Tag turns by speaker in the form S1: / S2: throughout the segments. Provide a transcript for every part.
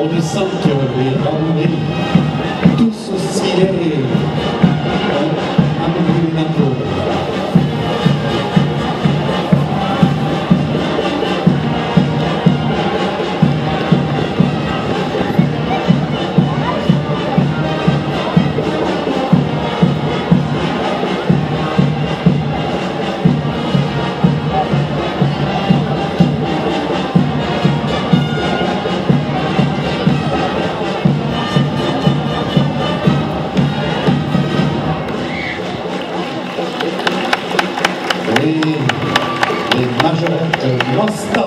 S1: sont au nombre de cinq, les mostra.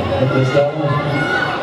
S1: Place, euh,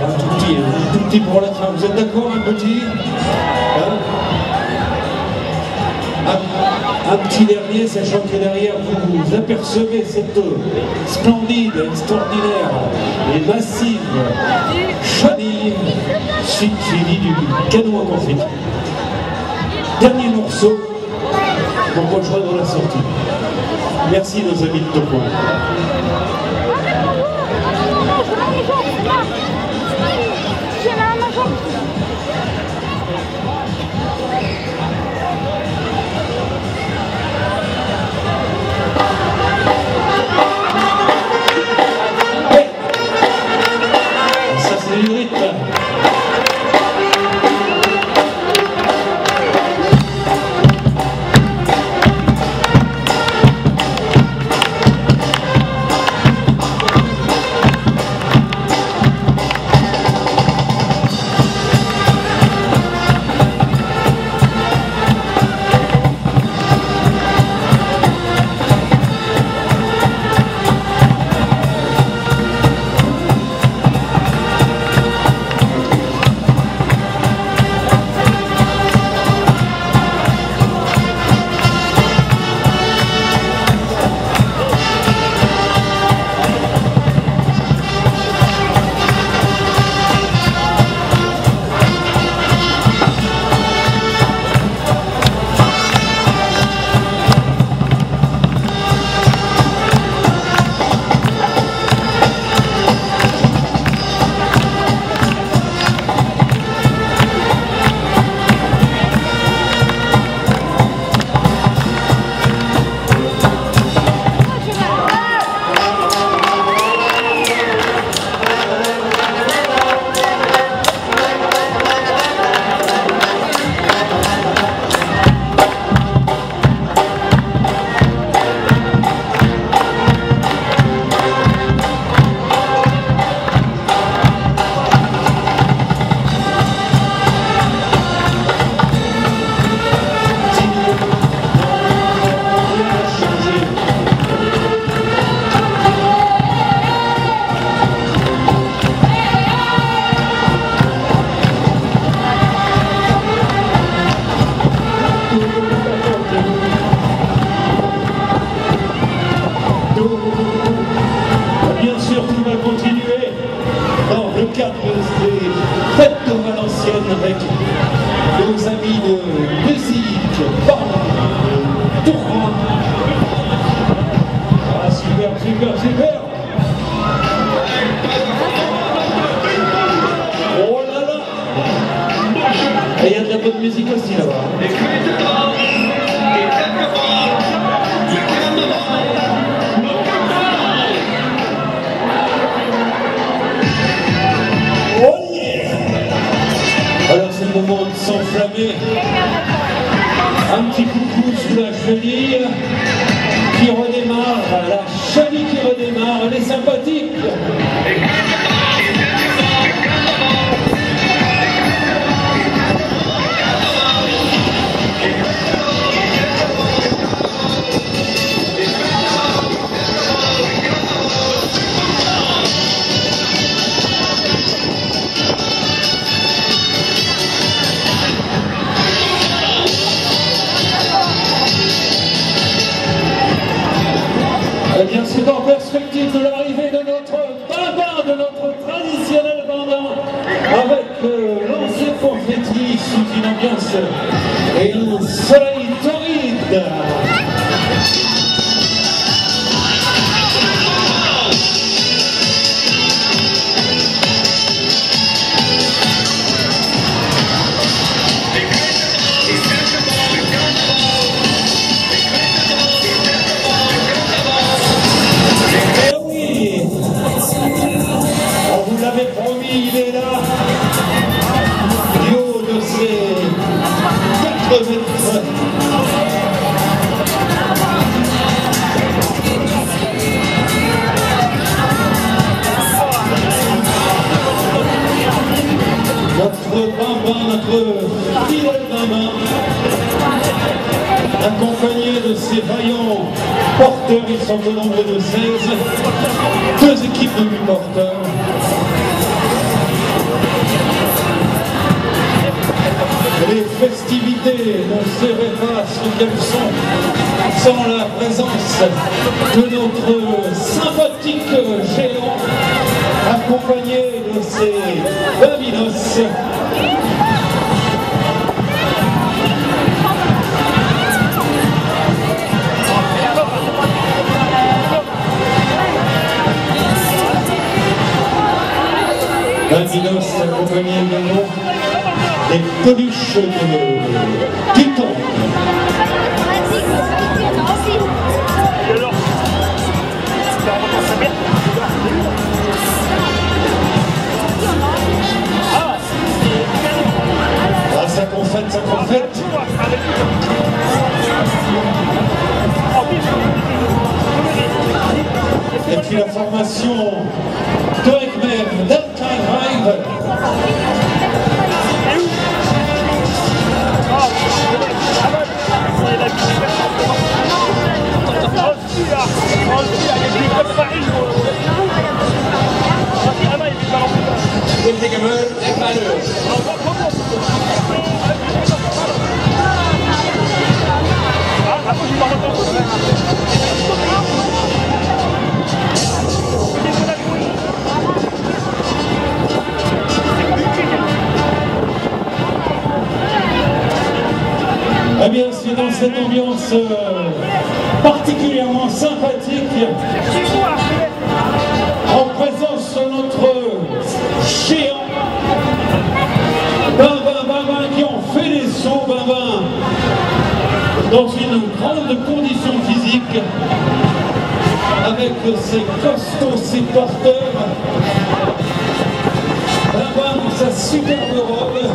S1: un tout petit, un tout petit pour la fin. Vous êtes d'accord, un petit Hein un, petit dernier, sachant que derrière vous, apercevez cette splendide, extraordinaire et massive chenille suivie du canon à confit. Dernier morceau, on rejoindre la sortie. Merci nos amis de Topo. Fêtes de Valenciennes avec nos amis de musique, de Tourcoing. Ah, super, super, super Oh là là Et il y a de la bonne musique aussi là-bas. Un petit coucou sous la chenille traditionnel bambin, avec euh, lancer sous une ambiance notre accompagné de ses vaillants porteurs, ils sont au nombre de 16, deux équipes de 8 porteurs. Les festivités ne seraient pas ce qu'elles sont sans la présence de notre sympathique géant accompagné de ses babinos. Babinos accompagné des de Titan. Ah, ça ça confète. Et puis la formation particulièrement sympathique, en présence de notre géant, Bambin, Bambin, qui ont fait les sauts, Bambin, dans une grande condition physique, avec ses costauds, ses porteurs, Bambin dans sa superbe robe,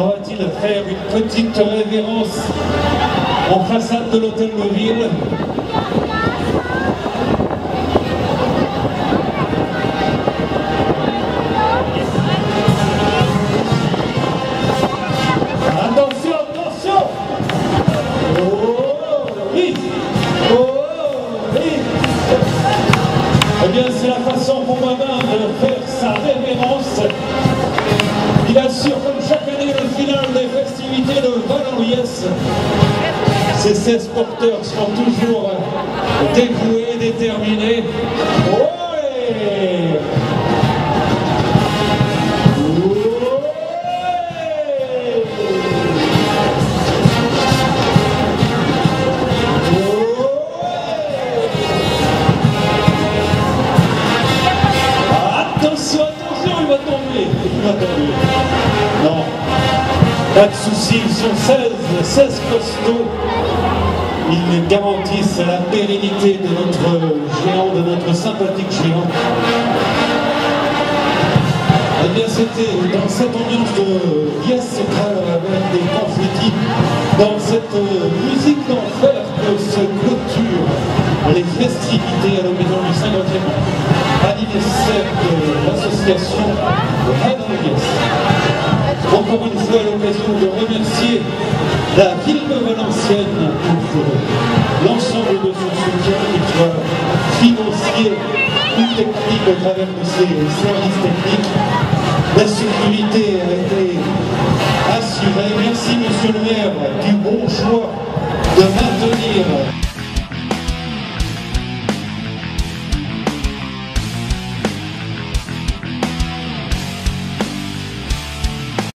S1: viendra-t-il faire une petite révérence en façade de l'hôtel de ville. 16 porteurs sont toujours dévoués, déterminés. Ouais se clôture les festivités à l'occasion du 50e anniversaire de l'association Yes. Encore une fois, l'occasion de remercier la ville de Valenciennes pour l'ensemble de son soutien, qu'il soit financier ou technique au travers de ses services techniques. La sécurité a été assurée. Merci, monsieur le maire, du bon choix 有没有中间